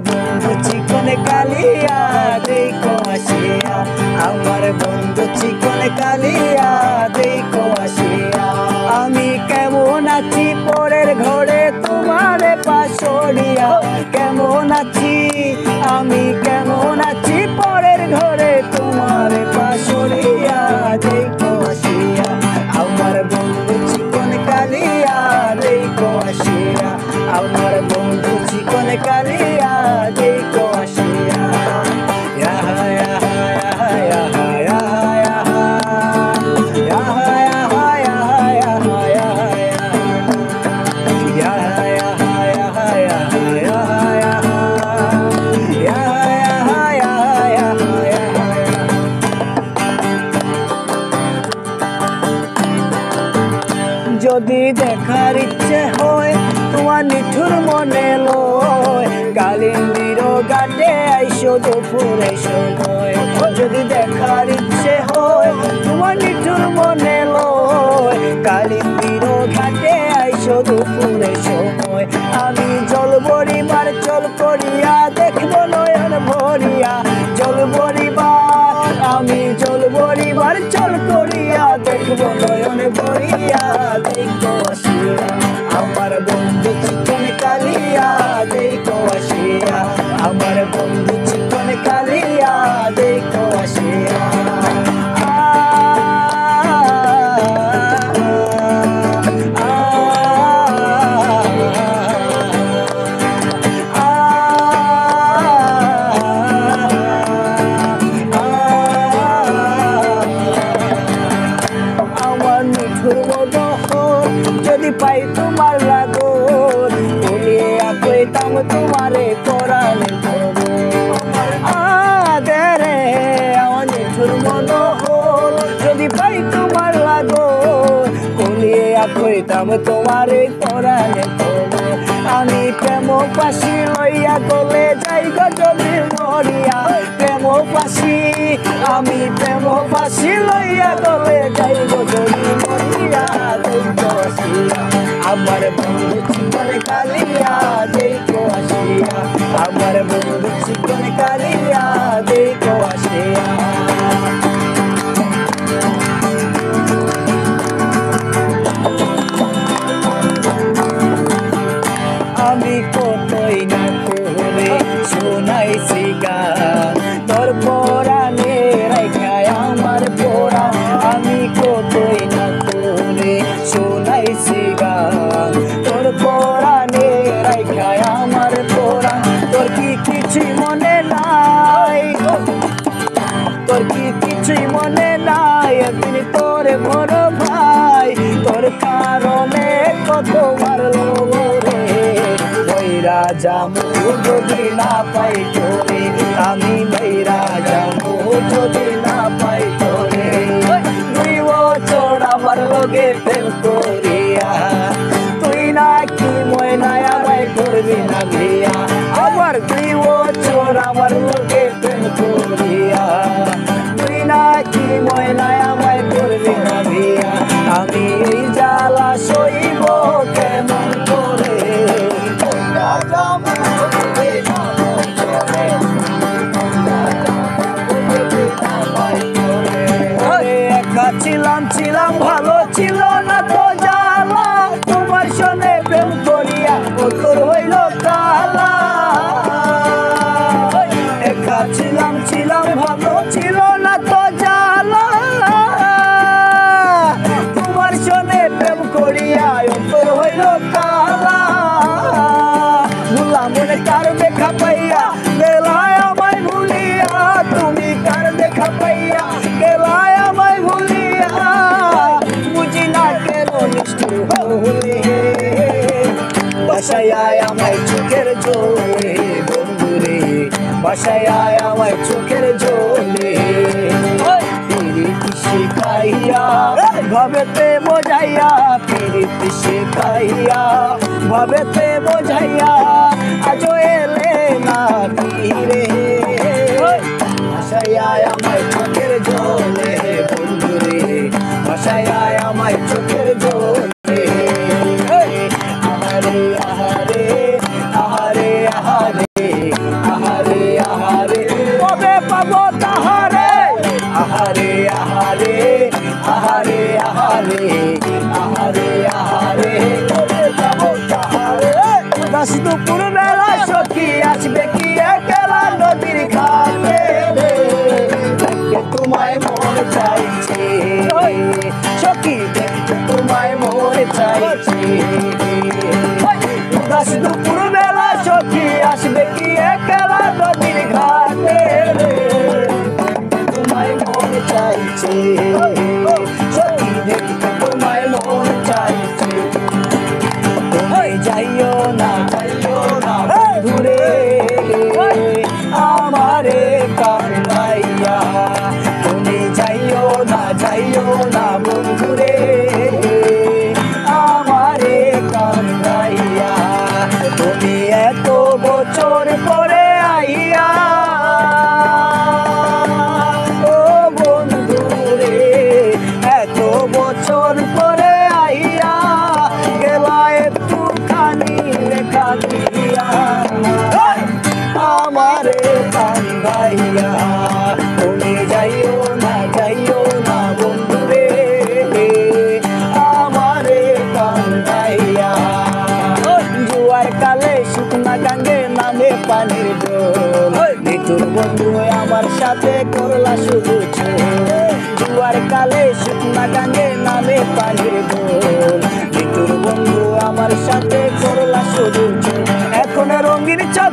বন্ধু চিকন কালিয়া, দেখো আসিয়া। আমার বন্ধু চিকন কালিয়া, দেখো আসিয়া। আমি কেমন আছি পরের ঘরে তোমার পাশরিয়া কেমন আছি? আমি কেমন মনে লয় কালিন্দির গাটে আইসো দুপুরে সময়। যদি দেখার ইচ্ছে হয়, তোমার নিঠুর মনে লয়। কালিন্দির ঘাটে আইসো দুপুরে সময়। আমি জল বরিবার চল করিয়া দেখব নয়ন ভরিয়া। জল বরিবার আমি জল বরিবার চল করিয়া দেখব নয়ন ভরিয়া। দেখো আসিয়া কইতাম তোমারে পরাণে আমি প্রেম পাশি লইয়া গলে যাই গজলে মরিয়া। প্রেম পাশি, আমি প্রেম পাশি লইয়া গলে যাই গজলে মরিয়া। আমার বন্ধু চিকন কালিয়া দেখো আসিয়া, আমার বন্ধু শোনাইছি গান তোর পরাণে রেখায় আমার পড়া তোর কি কিছুই মনে নাই? তোর কি কিছুই মনে নাই? একদিন তোর বড় ভাই, তোর কারণে কত মারলো রে। ওই রাজা যদি না পাই, তোরে আমি chua đi à Tuy nai chỉ môi lại বাসায় আয় আমায় চোখের জলে বন্ধুরে বাসায় আয় আমায় চোখের জলে পিরিতি শিখাইয়া ভাবেতে বোঝাইয়া পিরিতি শিখাইয়া ভাবেতে বোঝাইয়া আজও এলে না তীরে বাসায় আয় আমায় চোখের উদাস দুপুর বেলা সখী আসবে কি একলা নদীর ঘাটে? তোমায় মন চাইছে। সখী, দেখতে তোমায় মন চাইছে। উদাস দুপুর বেলা সখী আসবে কি একলা নদীর ঘাটে? তোমায় মন চাইছে। সত্যি দেখতে তোমায় মন চাইছে। যাইও বন্ধু আমার সাথে করলা শুধু জুয়ার কালে শুকনা গাঙ্গে নামে পানির ডোল নিতুর বন্ধু আমার সাথে করলা শুধু এখন রঙিন চোখ